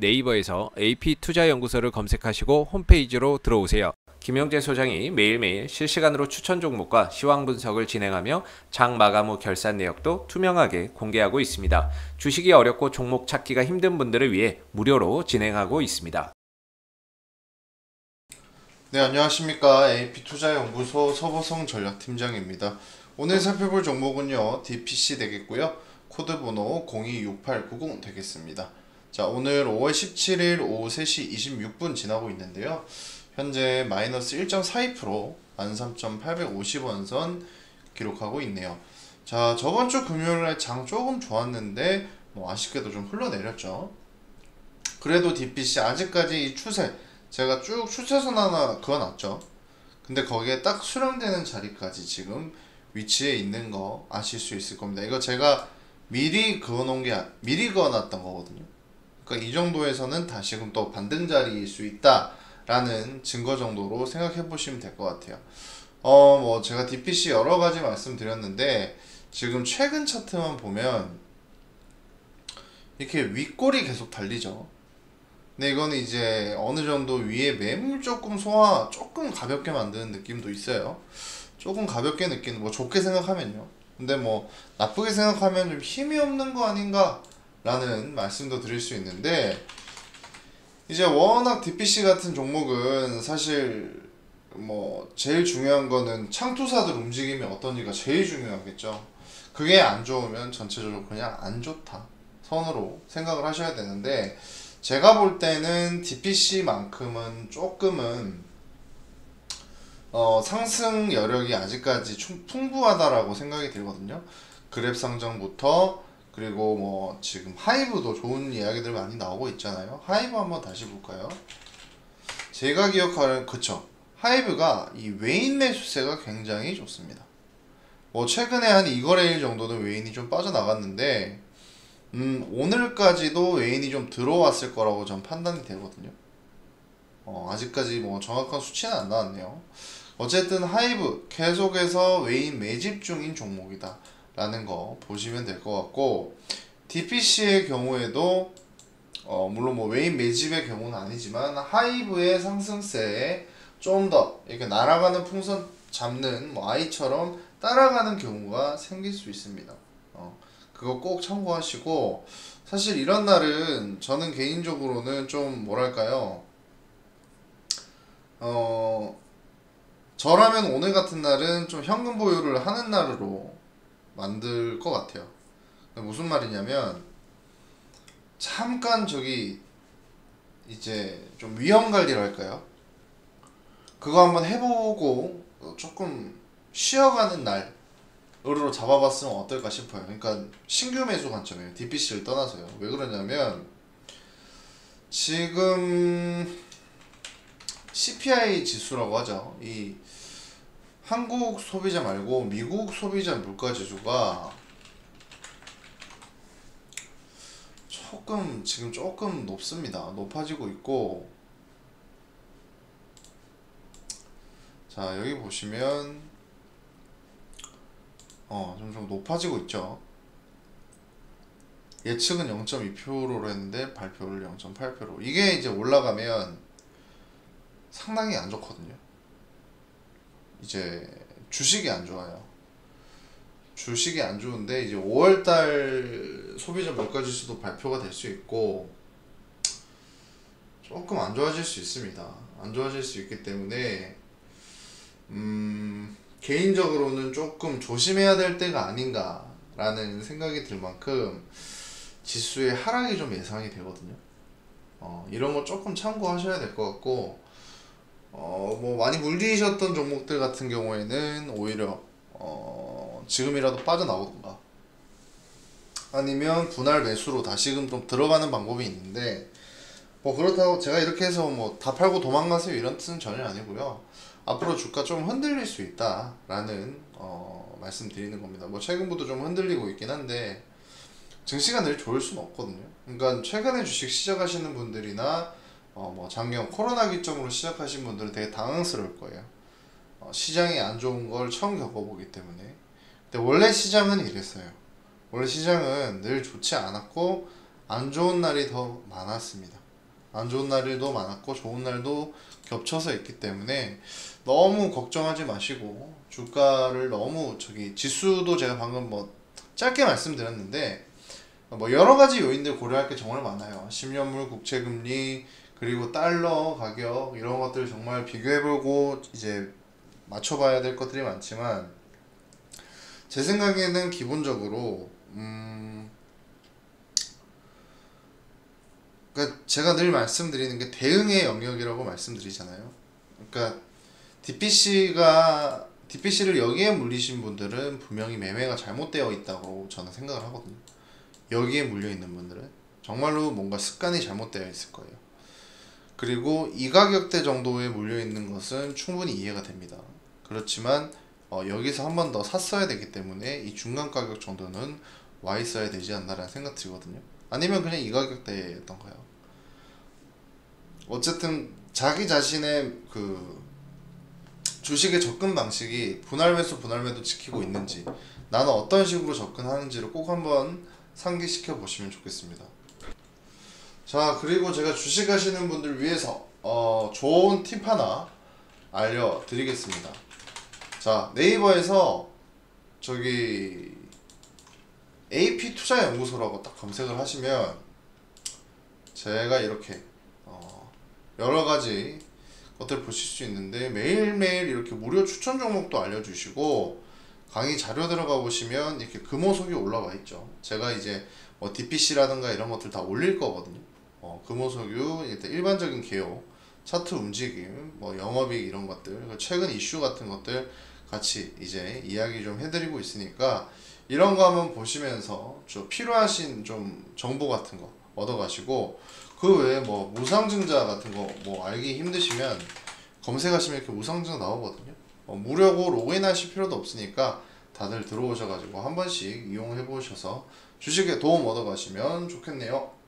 네이버에서 AP투자연구소를 검색하시고 홈페이지로 들어오세요. 김영재 소장이 매일매일 실시간으로 추천 종목과 시황 분석을 진행하며 장 마감 후 결산 내역도 투명하게 공개하고 있습니다. 주식이 어렵고 종목 찾기가 힘든 분들을 위해 무료로 진행하고 있습니다. 네 안녕하십니까 AP투자연구소 서보성 전략팀장입니다. 오늘 살펴볼 종목은요 DPC 되겠고요 코드 번호 026890 되겠습니다. 자 오늘 5월 17일 오후 3시 26분 지나고 있는데요 현재 마이너스 1.42% 13,850원 선 기록하고 있네요. 자 저번 주 금요일 날 장 조금 좋았는데 뭐 아쉽게도 좀 흘러내렸죠. 그래도 DPC 아직까지 이 추세 제가 쭉 추세선 하나 그어놨죠. 근데 거기에 딱 수렴되는 자리까지 지금 위치에 있는 거 아실 수 있을 겁니다. 이거 제가 미리 그어놓은 게 미리 그어놨던 거거든요. 그러니까 이 정도에서는 다시금 또 반등 자리일 수 있다. 라는 증거 정도로 생각해 보시면 될 것 같아요. 어, 뭐, 제가 DPC 여러 가지 말씀드렸는데, 지금 최근 차트만 보면, 이렇게 윗골이 계속 달리죠. 근데 이거는 이제 어느 정도 위에 매물 조금 소화, 조금 가볍게 만드는 느낌도 있어요. 조금 가볍게 느끼는, 뭐 좋게 생각하면요. 근데 뭐, 나쁘게 생각하면 좀 힘이 없는 거 아닌가? 라는 말씀도 드릴 수 있는데, 이제 워낙 DPC 같은 종목은 사실 뭐 제일 중요한 거는 창투사들 움직임이 어떤지가 제일 중요하겠죠. 그게 안 좋으면 전체적으로 그냥 안 좋다 선으로 생각을 하셔야 되는데 제가 볼 때는 DPC만큼은 조금은 어, 상승 여력이 아직까지 충, 풍부하다라고 생각이 들거든요. 그랩 상장부터 그리고 뭐 지금 하이브도 좋은 이야기들 많이 나오고 있잖아요. 하이브 한번 다시 볼까요? 제가 기억하는 그쵸. 하이브가 이 외인 매수세가 굉장히 좋습니다. 뭐 최근에 한 2거래일 정도는 외인이 좀 빠져나갔는데 음, 오늘까지도 외인이 좀 들어왔을 거라고 전 판단이 되거든요. 어, 아직까지 뭐 정확한 수치는 안 나왔네요. 어쨌든 하이브 계속해서 외인 매집 중인 종목이다. 라는 거 보시면 될 것 같고 DPC의 경우에도 어 물론 뭐 웨인 매집의 경우는 아니지만 하이브의 상승세에 좀 더 이렇게 날아가는 풍선 잡는 뭐 아이처럼 따라가는 경우가 생길 수 있습니다. 어 그거 꼭 참고하시고 사실 이런 날은 저는 개인적으로는 좀 뭐랄까요 어 저라면 오늘 같은 날은 좀 현금 보유를 하는 날으로 만들 것 같아요. 무슨 말이냐면 잠깐 저기 이제 좀 위험 관리랄까요? 그거 한번 해보고 조금 쉬어가는 날으로 잡아봤으면 어떨까 싶어요. 그러니까 신규 매수 관점이에요. DPC를 떠나서요. 왜 그러냐면 지금 CPI 지수라고 하죠. 이 한국 소비자 말고 미국 소비자 물가 지수가 조금 지금 조금 높습니다. 높아지고 있고 자 여기 보시면 어좀좀 높아지고 있죠. 예측은 0.2%로 했는데 발표를 0.8%로 이게 이제 올라가면 상당히 안 좋거든요. 이제 주식이 안 좋아요. 주식이 안 좋은데 이제 5월달 소비자 물가 지수도 발표가 될 수 있고 조금 안 좋아질 수 있습니다. 안 좋아질 수 있기 때문에 음 개인적으로는 조금 조심해야 될 때가 아닌가라는 생각이 들 만큼 지수의 하락이 좀 예상이 되거든요. 어, 이런 거 조금 참고하셔야 될 것 같고 어, 뭐 많이 물리셨던 종목들 같은 경우에는 오히려 어, 지금이라도 빠져나오던가. 아니면 분할 매수로 다시금 좀 들어가는 방법이 있는데 뭐 그렇다고 제가 이렇게 해서 뭐 다 팔고 도망가세요 이런 뜻은 전혀 아니고요. 앞으로 주가 좀 흔들릴 수 있다라는 어, 말씀드리는 겁니다. 뭐 최근부터 좀 흔들리고 있긴 한데 증시가 늘 좋을 수는 없거든요. 그러니까 최근에 주식 시작하시는 분들이나 어, 뭐 작년 코로나 기점으로 시작하신 분들은 되게 당황스러울 거예요. 어, 시장이 안 좋은 걸 처음 겪어보기 때문에. 근데 원래 시장은 이랬어요. 원래 시장은 늘 좋지 않았고 안 좋은 날이 더 많았습니다. 안 좋은 날도 많았고 좋은 날도 겹쳐서 있기 때문에 너무 걱정하지 마시고 주가를 너무 저기 지수도 제가 방금 뭐 짧게 말씀드렸는데 뭐 여러 가지 요인들 고려할 게 정말 많아요. 10년물 국채 금리 그리고 달러 가격 이런 것들 정말 비교해보고 이제 맞춰봐야 될 것들이 많지만 제 생각에는 기본적으로 음 그러니까 제가 늘 말씀드리는 게 대응의 영역이라고 말씀드리잖아요. 그러니까 DPC가 DPC를 여기에 물리신 분들은 분명히 매매가 잘못되어 있다고 저는 생각을 하거든요. 여기에 물려 있는 분들은 정말로 뭔가 습관이 잘못되어 있을 거예요. 그리고 이 가격대 정도에 물려 있는 것은 충분히 이해가 됩니다. 그렇지만 어, 여기서 한 번 더 샀어야 되기 때문에 이 중간 가격 정도는 와 있어야 되지 않나라는 생각 들거든요. 아니면 그냥 이 가격대였던가요? 어쨌든 자기 자신의 그 주식의 접근 방식이 분할 매수 분할 매도 지키고 있는지 나는 어떤 식으로 접근하는지를 꼭 한번 상기시켜 보시면 좋겠습니다. 자 그리고 제가 주식 하시는 분들 위해서 어, 좋은 팁 하나 알려드리겠습니다. 자 네이버에서 저기 AP 투자 연구소라고 딱 검색을 하시면 제가 이렇게 어, 여러 가지 것들 보실 수 있는데 매일매일 이렇게 무료 추천 종목도 알려주시고 강의 자료 들어가 보시면 이렇게 금호석이 올라와 있죠. 제가 이제 뭐 DPC라든가 이런 것들 다 올릴 거거든요. 어, 금호석유 일단 일반적인 개요, 차트 움직임, 뭐 영업이익 이런 것들, 최근 이슈 같은 것들 같이 이제 이야기 좀 해드리고 있으니까 이런 거 한번 보시면서 좀 필요하신 좀 정보 같은 거 얻어가시고 그 외에 뭐 무상증자 같은 거 뭐 알기 힘드시면 검색하시면 이렇게 무상증자 나오거든요. 어, 무료고 로그인 하실 필요도 없으니까 다들 들어오셔가지고 한 번씩 이용해 보셔서 주식에 도움 얻어 가시면 좋겠네요.